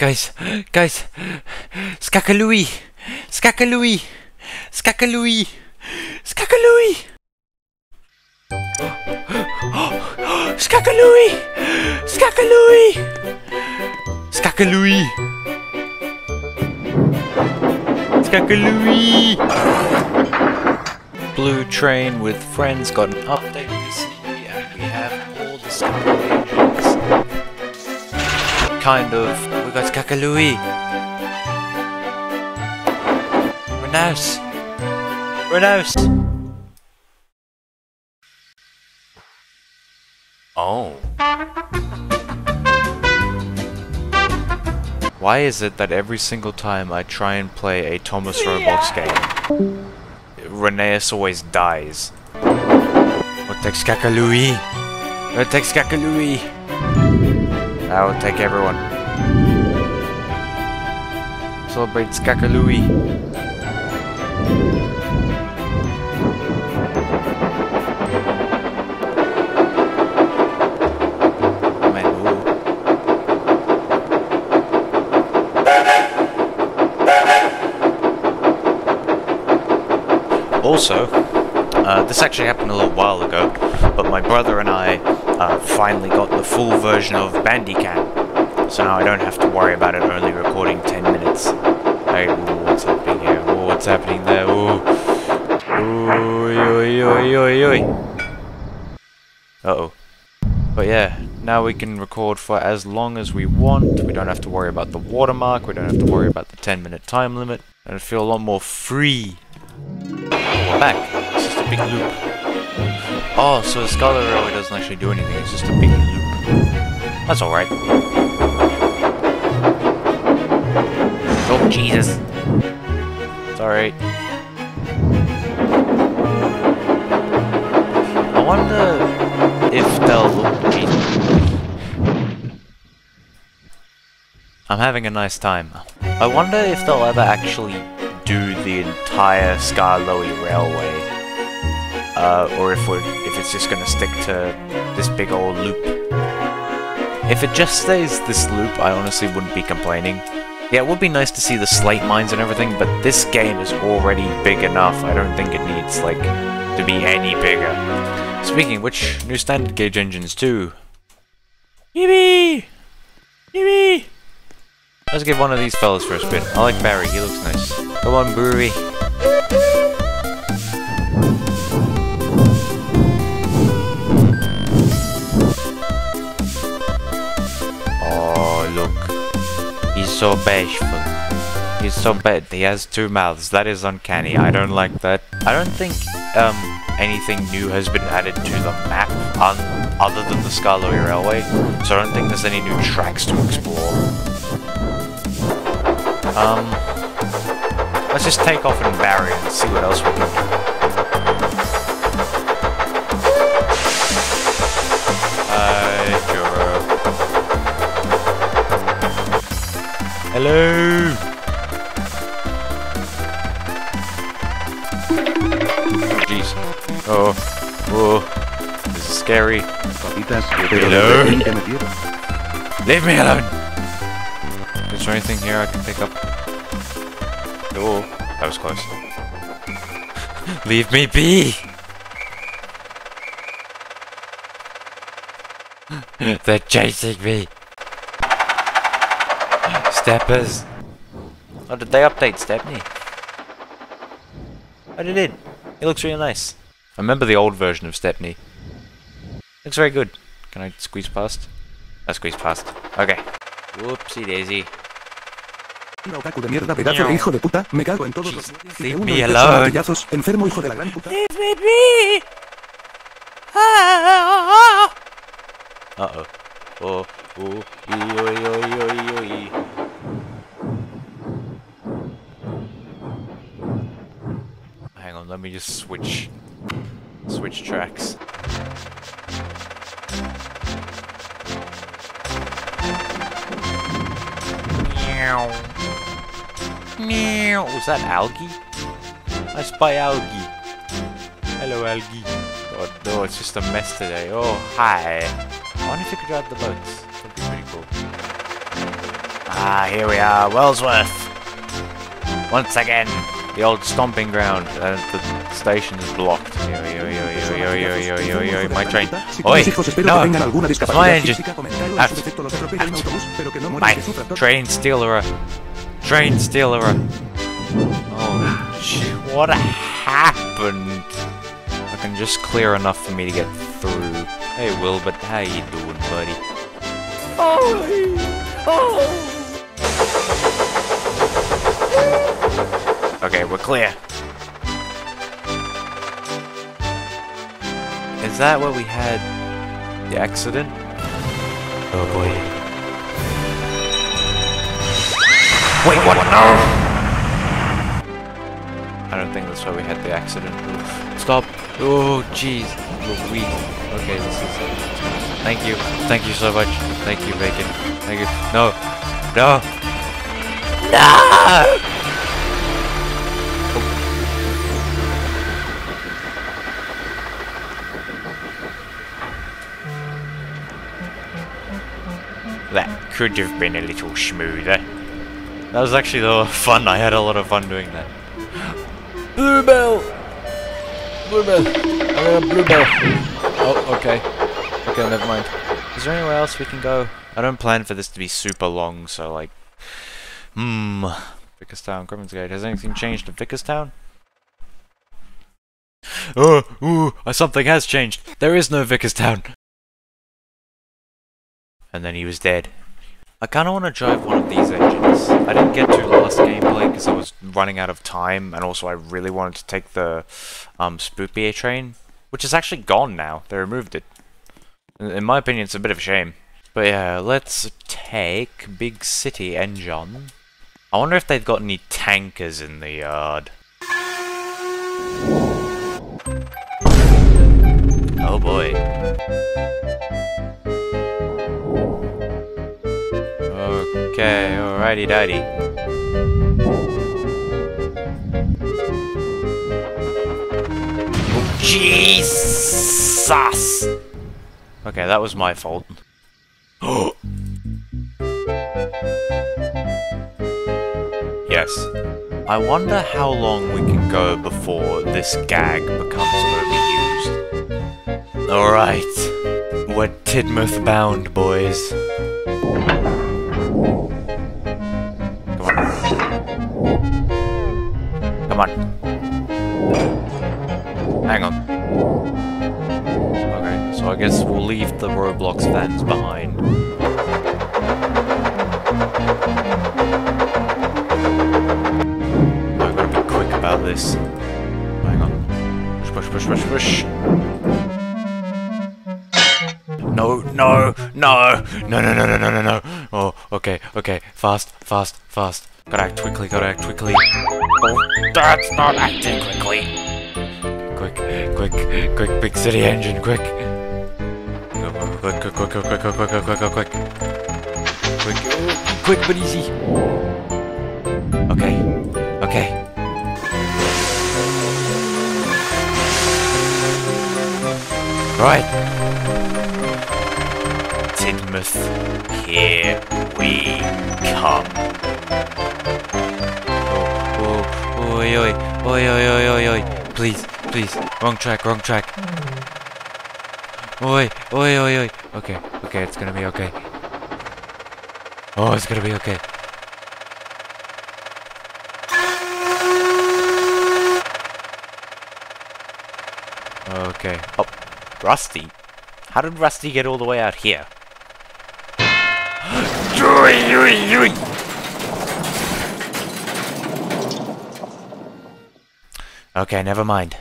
Guys, guys, Skakalui, Skakalui, Skakalui, Skakalui. Skakalui, Skakalui, Skakalui, Skakalui. Blue Train with friends got an update recently, and we have all the engines. Kind of. We got Skakalui. Rheneas. Rheneas. Oh. Why is it that every single time I try and play a Thomas Roblox game, Rheneas always dies? What takes Skakalui? What takes Skakalui? I will take everyone. Celebrate Skakalui. Manu. Also, uh, this actually happened a little while ago, but my brother and I uh, finally got the full version of Bandicam, so now I don't have to worry about it only recording 10 minutes. Hey, ooh, what's happening here? Ooh, what's happening there? Ooh. Ooh, oi, oi, oi, oi. Uh-oh. But yeah, now we can record for as long as we want. We don't have to worry about the watermark. We don't have to worry about the 10 minute time limit. And I feel a lot more free. We're back. It's just a big loop. Oh, so the Skarloey Railway doesn't actually do anything. It's just a big loop. That's alright. Oh, Jesus. It's alright. I wonder if they'll... Jesus. I'm having a nice time. I wonder if they'll ever actually do the entire Skarloey Railway. Uh, or if we're, if it's just gonna stick to this big old loop. If it just stays this loop, I honestly wouldn't be complaining. Yeah, it would be nice to see the slate mines and everything, but this game is already big enough. I don't think it needs, like, to be any bigger. Speaking of which, new standard gauge engines too. Yippee! Yippee! Let's give one of these fellas for a spin. I like Barry, he looks nice. Come on, Brewery. So bashful. He's so bad. He has two mouths. That is uncanny. I don't like that. I don't think um, anything new has been added to the map un other than the Skarloey Railway. So I don't think there's any new tracks to explore. Um, let's just take off in Barry and see what else we can do. Hello. Jeez. Oh. Oh. This is scary. Hello. lo que me dieron. Leave me alone! Is there anything here I can pick up? Oh, that was close. Leave me be! They're chasing me! Steppers! Oh, did they update Stepney? Oh, they did. It looks really nice. I remember the old version of Stepney. Looks very good. Can I squeeze past? I squeeze past. Okay. Whoopsie daisy. Otaku de mierda, pedazo de hijo de puta, me cago en todos los Jesus, móviles y leave me alone. enfermo hijo de la gran puta. Leave me be! Ah! Uh-oh. Oh, oh, ee, oi, oi, oi, oi. Hang let me just switch. Switch tracks. Meow. Meow. Was that algae? I spy algae. Hello, algae. Oh no, it's just a mess today. Oh, hi. I wonder if you could drive the boats. That'd be pretty cool. Ah, here we are, Wellsworth. Once again, the old stomping ground. Uh, the station is blocked. Yo, yo, yo, yo, yo, yo, yo, yo, yo, my train. Si Oi, tienes hijos, espero no, que tengan alguna it's my engine. física, comentar Ouch. su defecto los atropelle un autobús, pero que no mueran My y que sufran. train stealer. Train stealer. Oh, shit, what happened? I can just clear enough for me to get through. Hey, Wilbert, how you doing, buddy? Okay, we're clear. Is that where we had the accident? Oh boy. Wait, what? No! I don't think that's where we had the accident. Stop! Oh, jeez. Louise. Okay, this is it. Thank you. Thank you so much. Thank you, Bacon. Thank you. No! No! No! That could have been a little smoother. That was actually the fun. I had a lot of fun doing that. Bluebell! Bluebell! I got a bluebell. Oh, okay. Okay, never mind. Is there anywhere else we can go? I don't plan for this to be super long, so like... Hmm... Vickerstown, Crimmins Gate. Has anything changed at Vickerstown? Oh, ooh, something has changed. There is no Vickerstown. And then he was dead. I kind of want to drive one of these engines. I didn't get to last gameplay because I was running out of time, and also I really wanted to take the um, train, which is actually gone now. They removed it. In my opinion, it's a bit of a shame. But yeah, let's take Big City Engine. I wonder if they've got any tankers in the yard. Oh boy. Okay, alrighty daddy. Oh, Jesus! Okay, that was my fault. yes. I wonder how long we can go before this gag becomes overused. Alright. We're Tidmouth bound, boys. Come on. Hang on. Okay, so I guess we'll leave the Roblox fans behind. I've to be quick about this. Hang on. Push, push, push, push, push. No, no, no, no, no, no, no, no, no, okay, okay. Fast, fast, fast. Gotta act quickly, gotta act quickly. Oh, that's not acting quickly. Quick, quick, quick, big city engine, quick. Go, Quick, quick, quick, quick, quick, quick, quick, quick, quick, quick. Quick, oh, quick but easy. Okay, okay. Right. Tidmouth, here we come. Oh, oh, oi, oi, oi, oi, oi, oi, oi. Please, please, wrong track, wrong track. Oi, oi, oi, oi. Okay, okay, it's gonna be okay. Oh, it's gonna be okay. Okay. Oh, Rusty? How did Rusty get all the way out here? Okay, never mind.